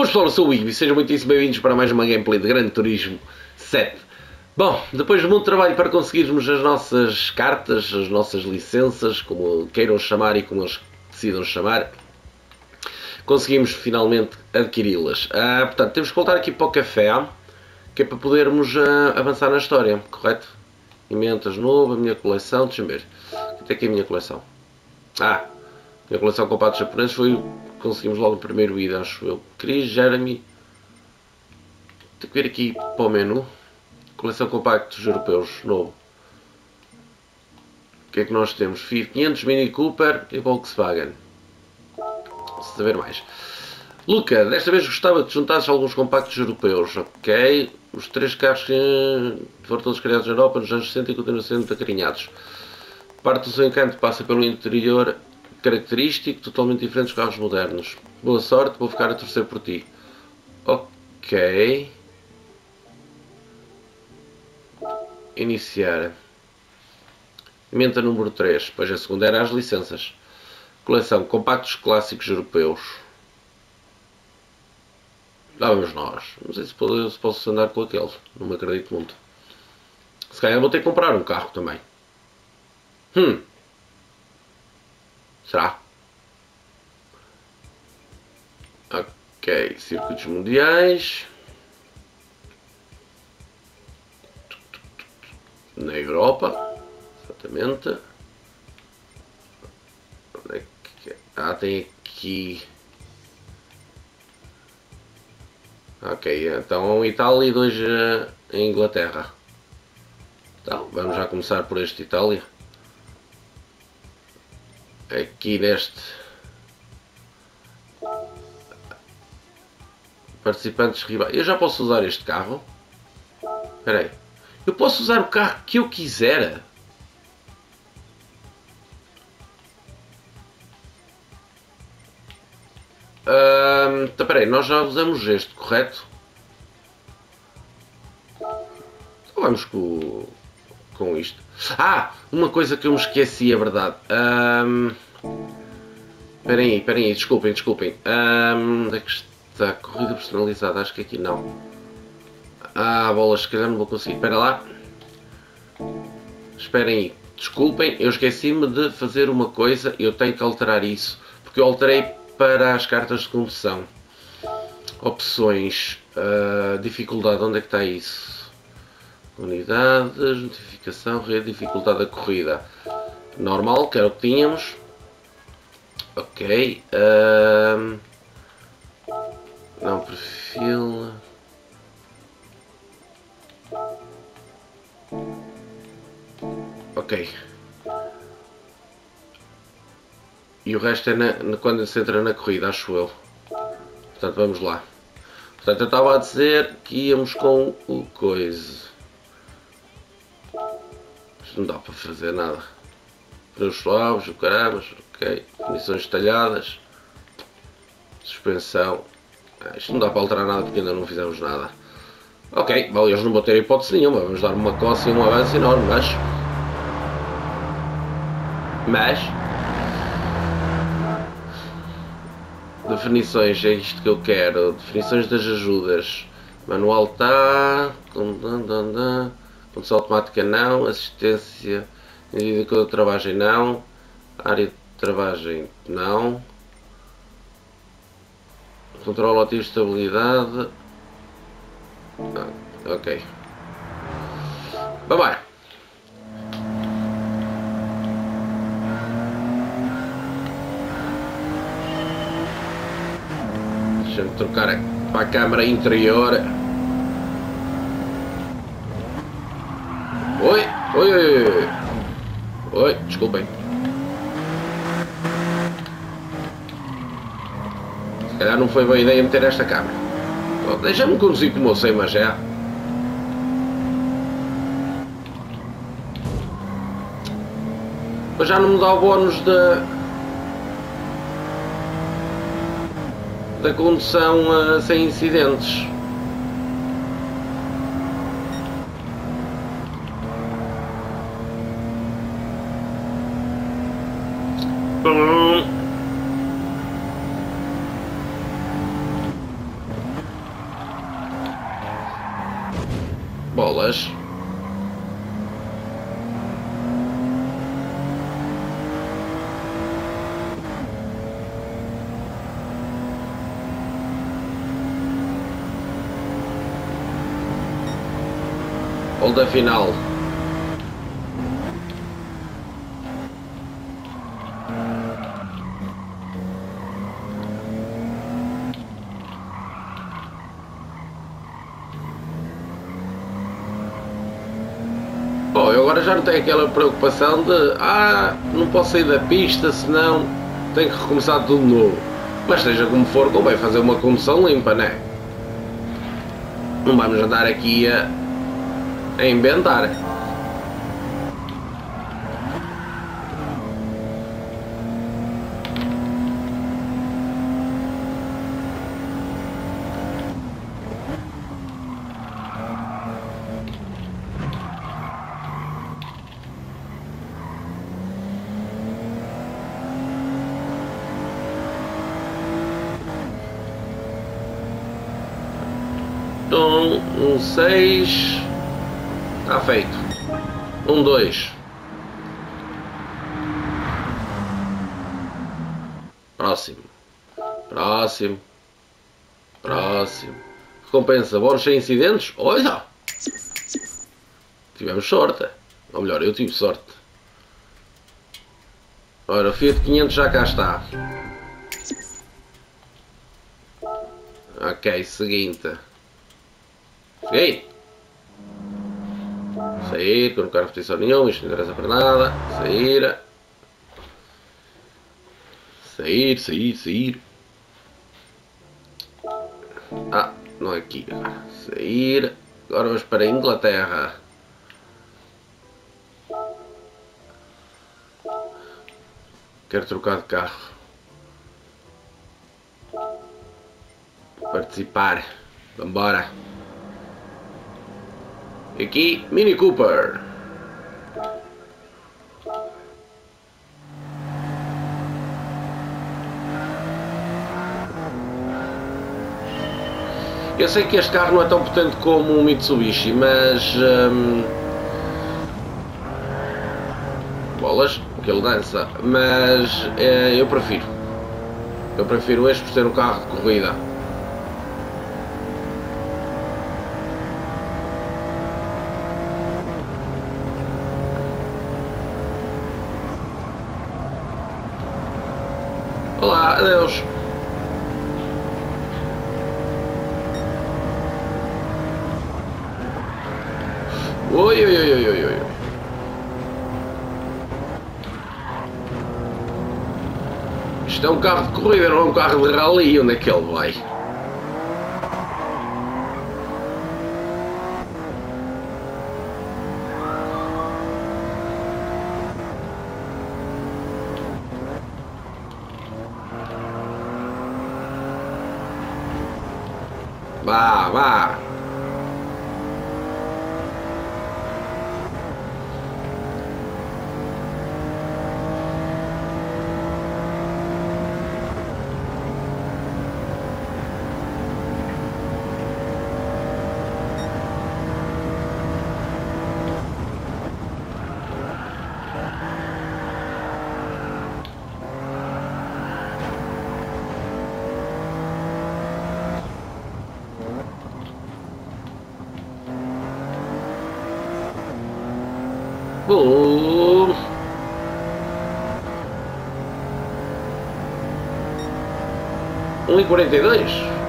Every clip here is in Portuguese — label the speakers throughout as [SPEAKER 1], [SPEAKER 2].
[SPEAKER 1] Eu sou o Igby, sejam muitíssimo bem-vindos para mais uma gameplay de Grande Turismo 7. Bom, depois de muito trabalho para conseguirmos as nossas cartas, as nossas licenças, como queiram chamar e como eles decidam chamar, conseguimos finalmente adquiri-las. Ah, portanto, temos que voltar aqui para o café, que é para podermos ah, avançar na história, correto? Emendas novo, a minha coleção, deixa-me ver. Até aqui a minha coleção. Ah, a minha coleção com patos japoneses foi conseguimos logo no primeiro ida, acho eu. Chris, Jeremy. Tenho que ver aqui para o menu. Coleção compactos europeus, novo. O que é que nós temos? Fiat 500, Mini Cooper e Volkswagen. Se saber mais. Luca, desta vez gostava que juntasses alguns compactos europeus. Ok. Os três carros que foram todos criados na Europa nos anos 60 e continuam sendo acarinhados. Parte do seu encanto passa pelo interior característico, totalmente diferente dos carros modernos. Boa sorte, vou ficar a torcer por ti. Ok. Iniciar. Menta número 3. Pois a segunda era as licenças. Coleção Compactos Clássicos Europeus. Lá vamos nós. Não sei se posso, se posso andar com aquele. Não me acredito muito. Se calhar vou ter que comprar um carro também. Hum. Será? Ok, circuitos mundiais. Na Europa, exatamente. É ah, tem aqui. Ok, então Itália e dois em Inglaterra. Então, vamos já começar por este Itália aqui neste participantes rivais. Eu já posso usar este carro? Espera aí. Eu posso usar o carro que eu quiser? Hum, então, espera aí, nós já usamos este, correto? Então vamos com, com isto. Ah, uma coisa que eu me esqueci, é verdade. Um, esperem aí, desculpem, desculpem. Um, onde é que está? Corrida personalizada, acho que aqui não. Ah, bolas, se calhar não vou conseguir. Espera lá. Esperem aí. Desculpem, eu esqueci-me de fazer uma coisa eu tenho que alterar isso. Porque eu alterei para as cartas de condução. Opções. Uh, dificuldade, onde é que está isso? Unidades, notificação, rede, dificuldade da corrida. Normal, que era o que tínhamos. Ok. Um, não, perfil. Ok. E o resto é na, na, quando se entra na corrida, acho eu. Portanto, vamos lá. Portanto, eu estava a dizer que íamos com o coisa. Não dá para fazer nada. Pneus suaves, o caramba, ok. Condições detalhadas. Suspensão. Ah, isto não dá para alterar nada porque ainda não fizemos nada. Ok, bom, eles não vão ter hipótese nenhuma. Vamos dar uma coça e um avanço enorme, mas... Mas... Definições, é isto que eu quero. Definições das ajudas. Manual está... Condução automática não, assistência indicador de travagem não, área de travagem não, controle ativo de estabilidade, ah, ok. Vamos Deixa-me trocar para a câmara interior. Oi, oi, oi, oi. Oi, desculpem. Se calhar não foi boa ideia meter esta câmera. Deixa-me conduzir como eu sei, mas é. Mas já não me dá o bónus da. da condução uh, sem incidentes. Bolas. Volta final. Bom, eu agora já não tenho aquela preocupação de ah, não posso sair da pista senão tenho que recomeçar tudo novo. Mas seja como for, convém fazer uma condução limpa, né? Não vamos andar aqui a, a inventar. Um, um seis. Está feito. Um, dois. Próximo. Próximo. Próximo. Recompensa. Bônus sem incidentes? Olha! Tivemos sorte. Ou melhor, eu tive sorte. Ora, o Fiat 500 já cá está. Ok, seguinte. Cheguei! Sair, quero repetição nenhuma, isto não interessa para nada. Sair. Sair, sair, sair. Ah, não é aqui. Sair. Agora vamos para a Inglaterra. Quero trocar de carro. Participar. Vambora. Aqui, Mini Cooper. Eu sei que este carro não é tão potente como o Mitsubishi, mas... Hum, bolas, que ele dança, mas é, eu prefiro. Eu prefiro este por ser um carro de corrida. Olá, adeus. Oi, oi, oi, oi, oi. Isto é um carro de corrida, não é um carro de rally. Onde é que ele vai? Um e quarenta e dois.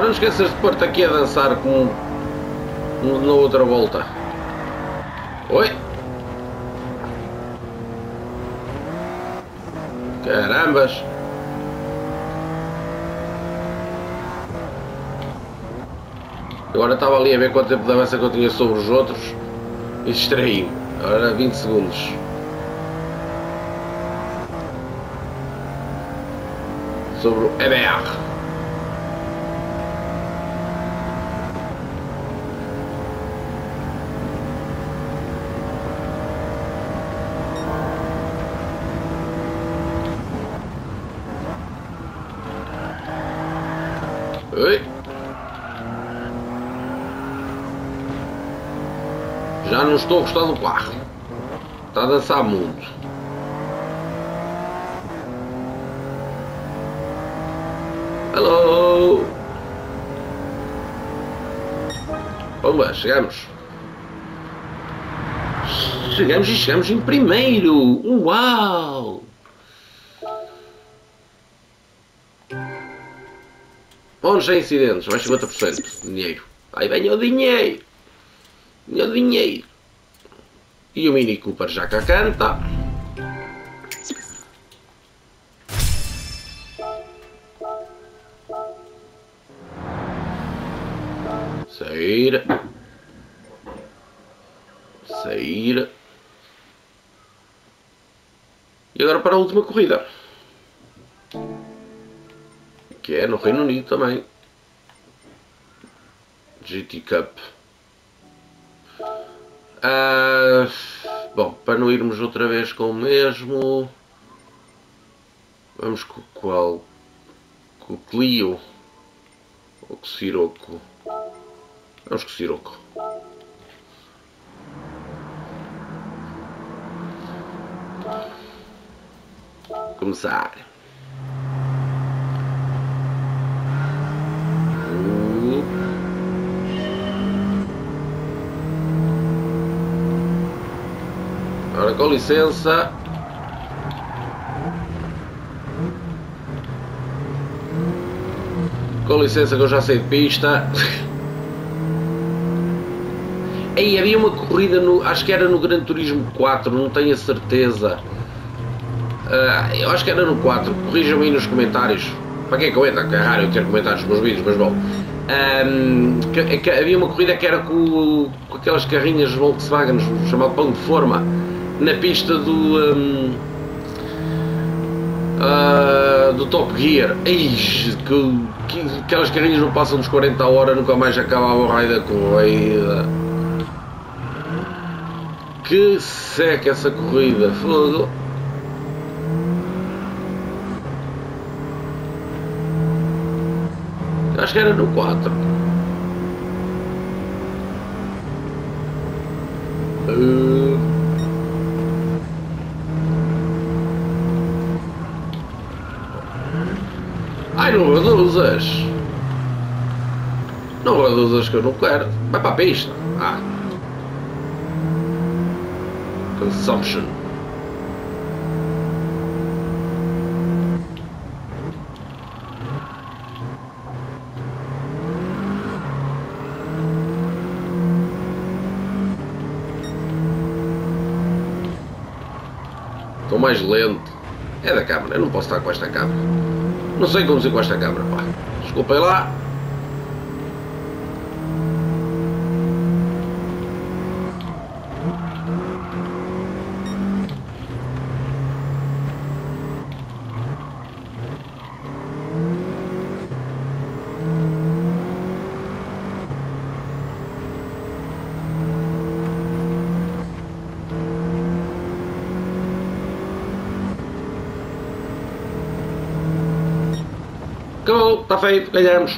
[SPEAKER 1] Agora não esqueças de pôr-te aqui a dançar com na outra volta. Oi? Carambas! Agora estava ali a ver quanto tempo de avança que eu tinha sobre os outros. Extraí-me. Agora 20 segundos. Sobre o EBR. Oi. Já não estou a gostar do carro. Está a dançar muito. Hello! Vamos chegamos. Chegamos e chegamos em primeiro! Uau! Bons incidentes, mais 50% de dinheiro. Aí vem o dinheiro! O dinheiro! E o Mini Cooper já cá canta. Sair. Sair. E agora para a última corrida. Que é no Reino Unido também. GT Cup. Ah, bom, para não irmos outra vez com o mesmo. Vamos com qual? Com o Clio. Ou com o Siroco? Vamos com o Siroco. Começar. Com licença. Com licença que eu já sei de pista. Aí havia uma corrida no. Acho que era no Gran Turismo 4, não tenho a certeza. Ah, eu acho que era no 4, corrijam-me aí nos comentários. Para quem comenta, que é raro eu ter comentários nos meus vídeos, mas bom. Ahm, que- que havia uma corrida que era com, com aquelas carrinhas Volkswagen, chamado Pão de Forma, na pista do. ahm, ah, do Top Gear. Eis, que, que aquelas carrinhas não passam dos 40 a hora, nunca mais acabava o raio da corrida. Que seca essa corrida, fogo! Acho que era no 4. Uh... Ai, não reduzas! Não reduzas que eu não quero. Vai para a pista. Ah. Consumption. Estou mais lento. É da câmara, eu não posso estar com esta câmara. Não sei conduzir com esta câmara, pá. Desculpem lá. Acabou, está feito, ganhamos.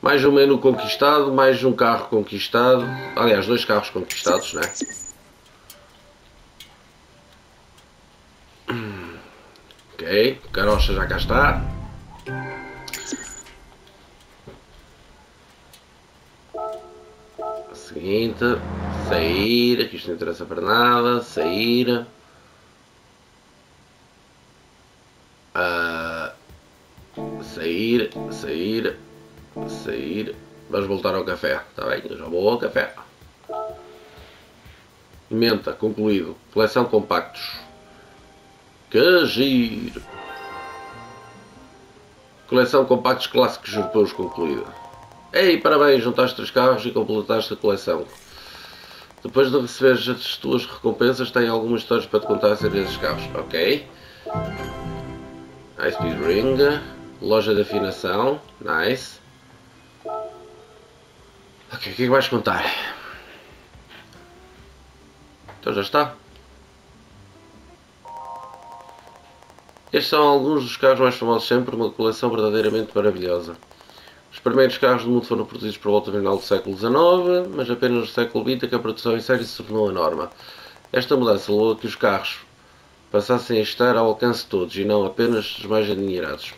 [SPEAKER 1] Mais um menu conquistado, mais um carro conquistado. Aliás, dois carros conquistados, né? Ok, carocha já cá está. Seguinte, sair, que isto não interessa para nada, sair. Sair, sair. Vamos voltar ao café, está bem? Eu já vou ao café. Menta, concluído. Coleção compactos. Que giro! Coleção compactos clássicos europeus concluída. Ei, parabéns, juntaste três carros e completaste a coleção. Depois de receber as tuas recompensas, tenho algumas histórias para te contar acerca desses carros. Ok. High Speed Ring. Loja de afinação. Nice. Ok, o que é que vais contar? Então já está. Estes são alguns dos carros mais famosos sempre, uma coleção verdadeiramente maravilhosa. Os primeiros carros do mundo foram produzidos por volta do final do século XIX, mas apenas no século XX é que a produção em série se tornou a norma. Esta mudança levou a que os carros passassem a estar ao alcance de todos e não apenas dos mais endinheirados.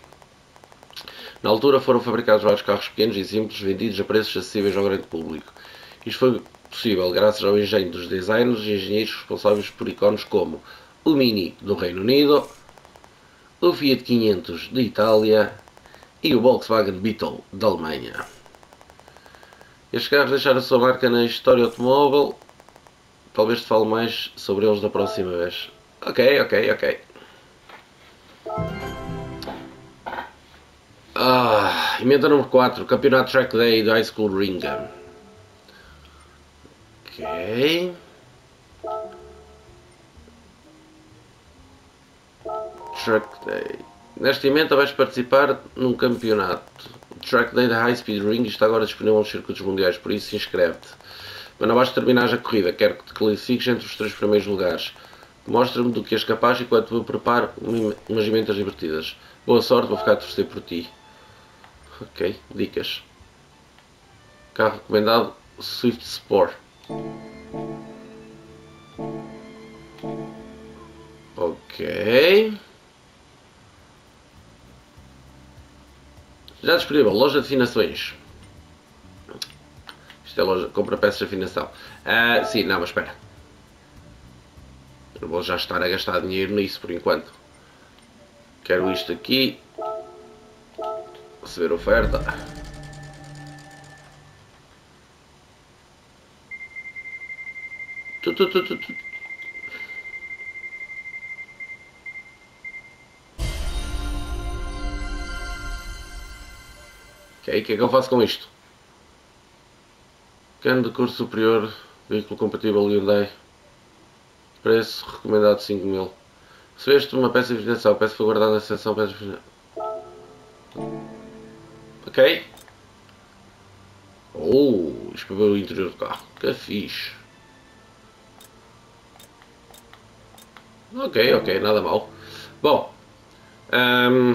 [SPEAKER 1] Na altura foram fabricados vários carros pequenos e simples vendidos a preços acessíveis ao grande público. Isto foi possível graças ao engenho dos designers e engenheiros responsáveis por icones como o Mini do Reino Unido, o Fiat 500 de Itália e o Volkswagen Beetle da Alemanha. Estes carros deixaram a sua marca na história automóvel. Talvez te fale mais sobre eles da próxima vez. Ok, ok, ok. Ah, emenda número 4, Campeonato Track Day do High School Ring. Ok. Track Day. Nesta emenda vais participar num campeonato. O Track Day da High Speed Ring está agora disponível nos circuitos mundiais, por isso inscreve-te. Mas não vais terminar a corrida, quero que te classifiques entre os três primeiros lugares. Mostra-me do que és capaz enquanto eu preparo umas emendas divertidas. Boa sorte, vou ficar a torcer por ti. Ok, dicas. Carro recomendado Swift Sport. Ok. Já disponível, loja de afinações. Isto é loja, compra peças de afinação. Uh, sim, não, mas espera. Eu vou já estar a gastar dinheiro nisso por enquanto. Quero isto aqui. Receber oferta. Tu, tu, tu, tu, tu. Ok, o que é que eu faço com isto? Cano de curso superior, veículo compatível Hyundai. Preço recomendado 5 mil. Recebeste uma peça de evidencial, peça foi guardada na seção peça Ok. Oh, ver o interior do carro. Que fixe. Ok, ok, nada mal. Bom. Um,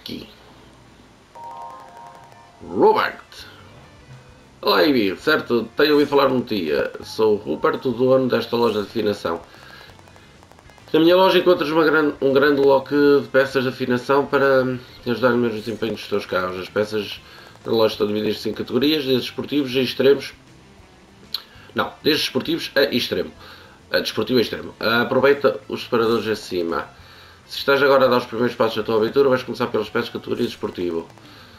[SPEAKER 1] aqui. Robert. Olá, Ivy, certo? Tenho ouvido falar no dia. Sou Rupert, o dono desta loja de afinação. Na minha loja encontras grande, um grande lote de peças de afinação para ajudar no mesmo desempenho dos teus carros. As peças na loja estão divididas em categorias, desde esportivos a extremos. Não, desde esportivos a extremo. A desportivo a extremo. Aproveita os separadores acima. Se estás agora a dar os primeiros passos da tua aventura, vais começar pelas peças de categoria desportivo.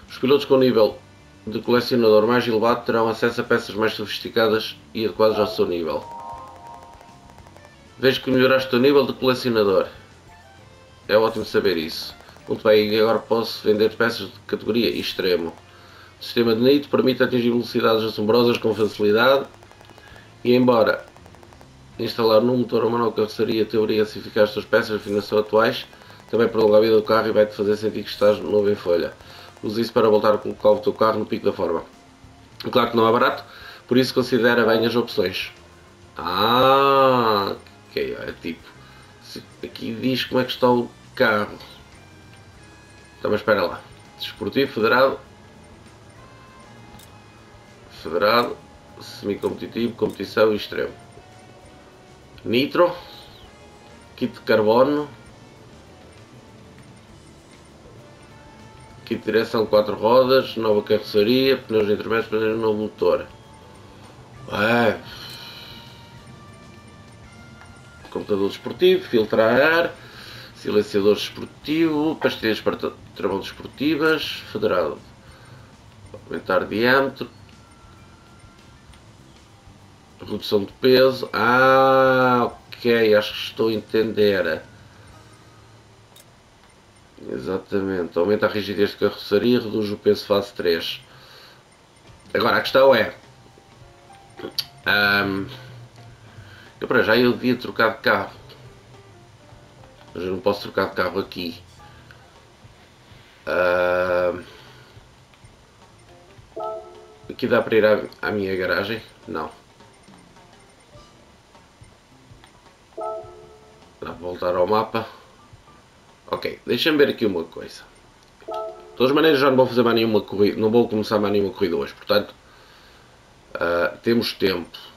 [SPEAKER 1] Os pilotos com nível de colecionador mais elevado terão acesso a peças mais sofisticadas e adequadas ao seu nível. Vejo que melhoraste o nível de colecionador. É ótimo saber isso. Muito bem, agora posso vender peças de categoria extremo. O sistema de NIT permite atingir velocidades assombrosas com facilidade e embora instalar num motor ou manual carroceria te obriga a simplificar as tuas peças de afinação atuais, também prolonga a vida do carro e vai-te fazer sentir que estás novo em folha. Use isso para voltar a colocar o teu carro no pico da forma. Claro que não é barato, por isso considera bem as opções. Ah, ok, é tipo, aqui diz como é que está o carro. Então, mas espera lá. Desportivo, federado, federado, semi-competitivo, competição e extremo. Nitro, kit de carbono, kit de direção 4 rodas, nova carroceria, pneus intermédios um novo motor. É. Computador desportivo, filtro a ar, silenciador desportivo, pastilhas para travão desportivas, federado. Aumentar diâmetro, redução de peso. Ah, ok, acho que estou a entender. Exatamente. Aumenta a rigidez de carroceria reduz o peso fase 3. Agora, a questão é... Um, eu para já eu devia trocar de carro. Mas eu não posso trocar de carro aqui. Uh, aqui dá para ir à, à minha garagem? Não. Dá para voltar ao mapa. Ok, deixa-me ver aqui uma coisa. De todas maneiras já não vou fazer mais nenhuma corrida, não vou começar mais nenhuma corrida hoje, portanto uh, temos tempo.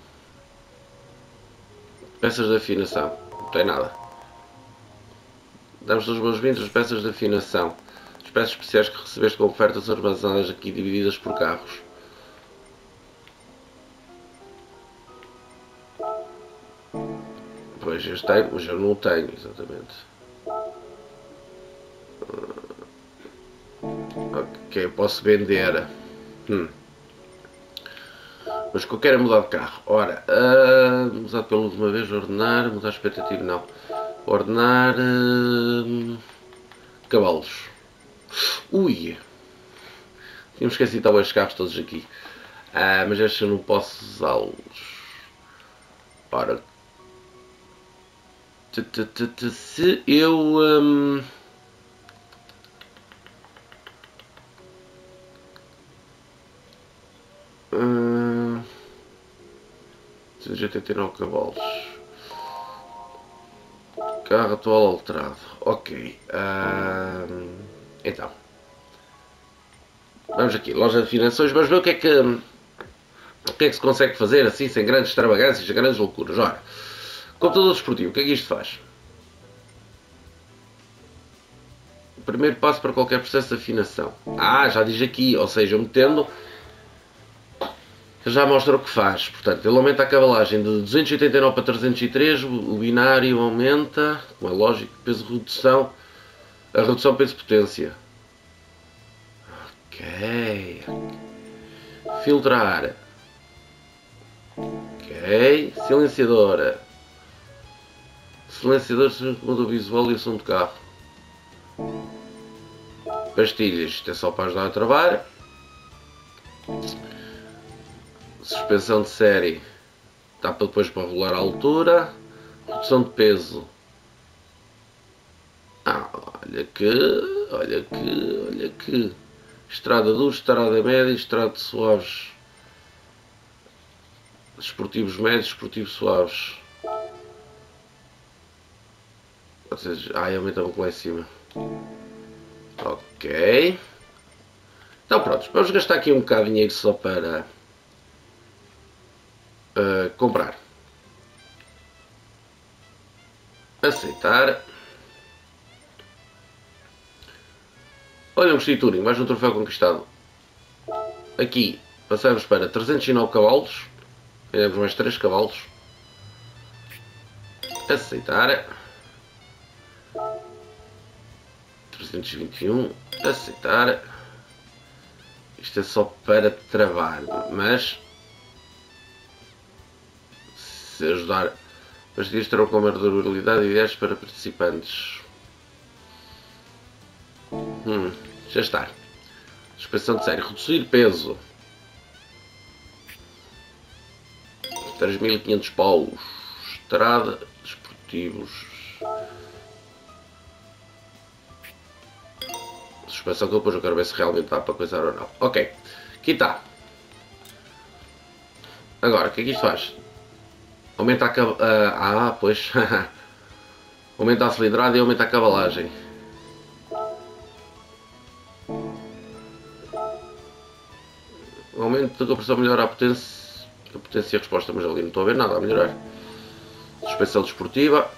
[SPEAKER 1] Peças de afinação, não tem nada. Damos as boas-vindas às peças de afinação. As peças especiais que recebeste com ofertas armazenadas aqui divididas por carros. Pois, este tem, mas eu não tenho, exatamente. Ok, posso vender. Hum. Mas que eu quero é mudar de carro. Ora, uh, mudar pela última vez, ordenar, mudar expectativa, não. Ordenar uh, cavalos. Ui! Tínhamos esquecido talvez os carros todos aqui. Uh, mas este eu não posso usá-los. Ora, se eu. Um, 289 cavalos. Carro atual alterado. Ok. Então. Vamos aqui, loja de financiações, vamos ver o que é que o que é que se consegue fazer assim, sem grandes extravagâncias, grandes loucuras. Ora, computador desportivo, o que é que isto faz? O primeiro passo para qualquer processo de afinação. Ah, já diz aqui, ou seja, metendo já mostra o que faz. Portanto, ele aumenta a cavalagem de 289 para 303, o binário aumenta, como é lógico, peso redução, a redução peso-potência. Ok. Filtrar. Ok. Silenciadora. Silenciador segundo o visual e o som do carro. Pastilhas, isto é só para ajudar a trabalhar. Suspensão de série. Está depois para regular a altura. Redução de peso. Ah, olha que, olha que, olha que. Estrada dura, estrada média, estrada suaves. Esportivos médios, esportivos suaves. Ou seja, ai, aumenta-me lá em cima. Ok. Então pronto, vamos gastar aqui um dinheiro só para uh, comprar. Aceitar. Olha um Touring, mais um troféu conquistado. Aqui passamos para 309 cavalos. Ganhamos mais 3 cavalos. Aceitar. 321. Aceitar. Isto é só para trabalho, mas ajudar. Pastilhas terão como durabilidade ideais para participantes. Hum, já está. Suspensão de série. Reduzir peso. 3.500 polos. Estrada. Desportivos. Suspensão que depois eu quero ver se realmente dá para coisar ou não. Ok. Aqui está. Agora, o que é que isto faz? Aumenta a uh, Ah, pois. aumenta a cilindrada e aumenta a cavalagem. O aumento da compressão melhora a potência, a potência e a resposta, mas ali não estou a ver nada a melhorar. Suspensão desportiva.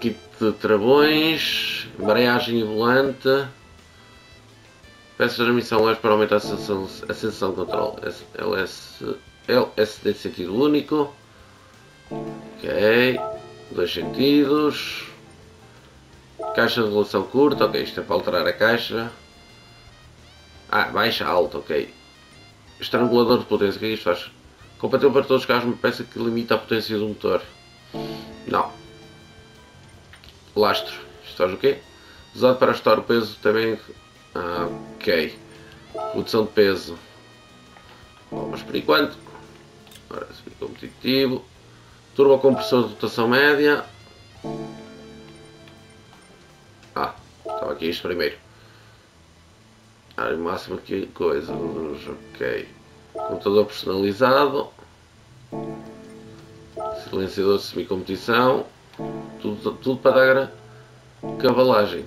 [SPEAKER 1] Kit de travões. Embreagem e volante. Peças de transmissão leves para aumentar a sensação, a sensação de controle. LS LSD sentido único. Ok. Dois sentidos. Caixa de relação curta. Ok, isto é para alterar a caixa. Ah, baixa, alta, ok. Estrangulador de potência. O que é que isto faz? Compatível para todos os carros, uma peça que limita a potência do motor. Não. lastro. Isto faz o quê? Usado para ajustar o peso também. Ah, ok. Redução de peso. Bom, mas por enquanto. Ora, competitivo. Turbo compressor de rotação média. Ah, estava aqui isto primeiro. Área máxima que coisa. Ok. Computador personalizado. Silenciador de semi-competição. Tudo, tudo para dar cavalagem.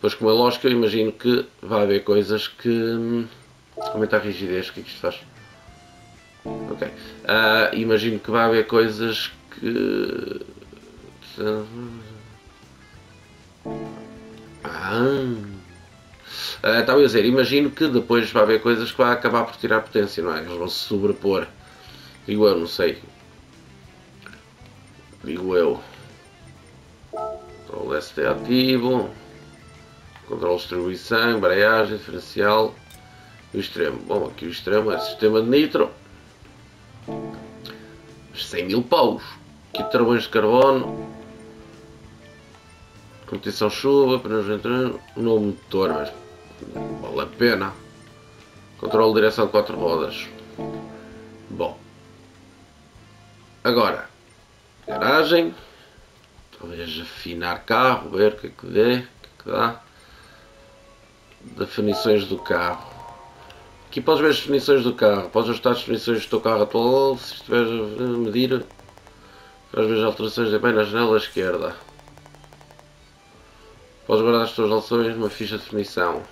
[SPEAKER 1] Pois como é lógico, eu imagino que vai haver coisas que. Hum, aumenta a rigidez, o que é que isto faz? Ok. Uh, imagino que vai haver coisas que. Ah. Uh, a dizer, imagino que depois vai haver coisas que vai acabar por tirar potência, não é? Eles vão se sobrepor. Digo eu, não sei. Digo eu. Controle ST ativo. Controle distribuição, embreagem, diferencial. E o extremo. Bom, aqui o extremo é sistema de nitro. 100 mil paus. Aqui travões de carbono. Competição chuva, pneus entrando. Novo motor, mas vale a pena. Controle de direção de 4 rodas. Bom. Agora, garagem. Talvez afinar carro, ver o que é que dê, o que é que dá. Definições do carro. Aqui podes ver as definições do carro, podes ajustar as definições do teu carro atual se estiveres a medir. Podes ver as alterações de bem na janela esquerda. Podes guardar as tuas alterações numa ficha de definição.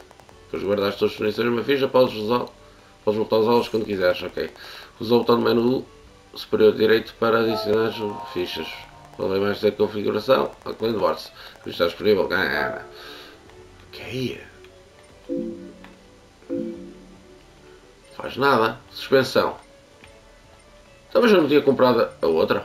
[SPEAKER 1] Depois guardar as tuas definições numa ficha, podes usar, podes voltar a usá-las quando quiseres, ok. Usa o botão do menu superior direito para adicionar fichas. Pode mais da configuração, a CleanWars. Está disponível. Ah, ok. Faz nada. Suspensão. Talvez eu não tinha comprado a outra.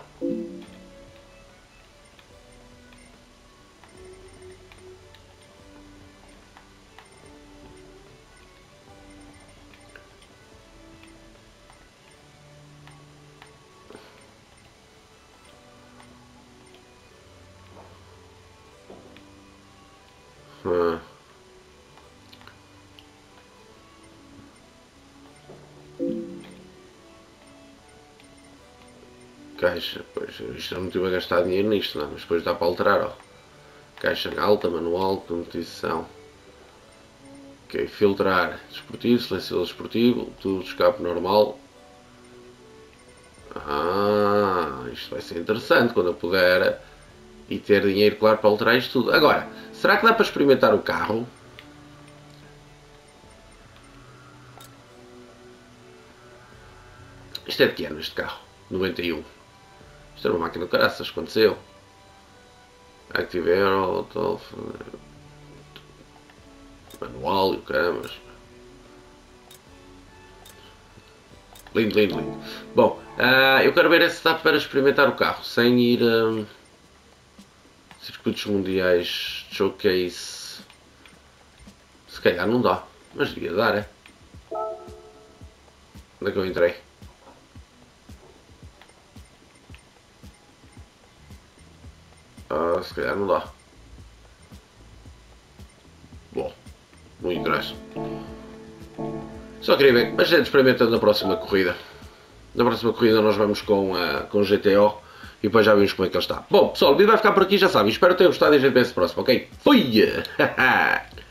[SPEAKER 1] Ah. Caixa, pois, isto eu não estive a gastar dinheiro nisto, não, mas depois dá para alterar, ó. Caixa alta, manual, competição. Ok, filtrar desportivo, silenciador desportivo, tudo escape normal. Ah, isto vai ser interessante quando eu puder e ter dinheiro, claro, para alterar isto tudo. Agora, será que dá para experimentar o carro? Isto é de que ano este carro? 91. Isto era uma máquina de caraças, aconteceu. Active Aero, manual e o caramas. Lindo, lindo, lindo. Bom, uh, eu quero ver se dá para experimentar o carro sem ir. Uh, circuitos mundiais, showcase. Se calhar não dá, mas devia dar, é? Onde é que eu entrei? Ah, se calhar não dá. Bom, não interessa. Só queria ver, mas gente experimenta na próxima corrida. Na próxima corrida nós vamos com, uh, com GTO e depois já vemos como é que ele está. Bom, pessoal, o vídeo vai ficar por aqui, já sabem. Espero que tenham gostado e a gente vê se próximo, ok? Fui!